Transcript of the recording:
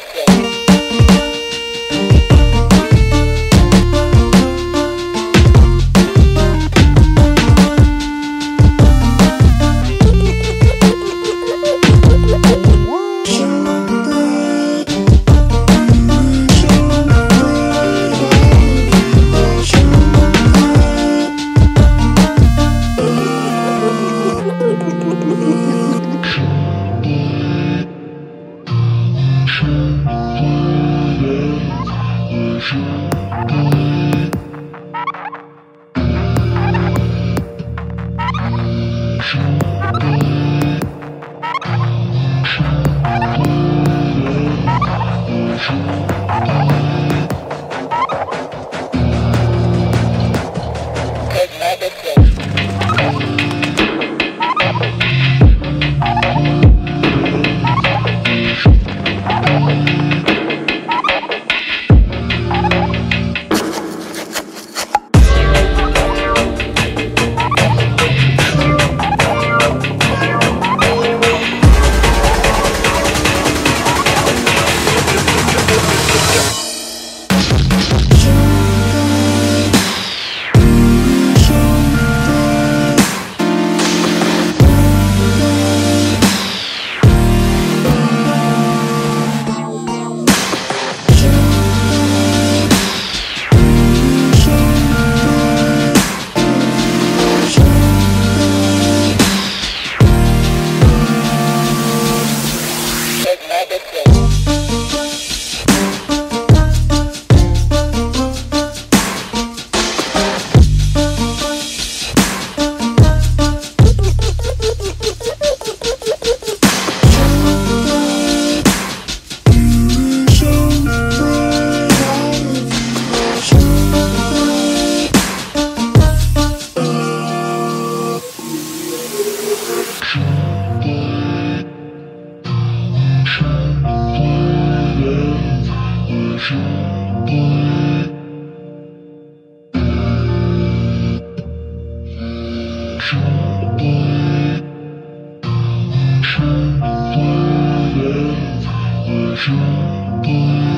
like this. You.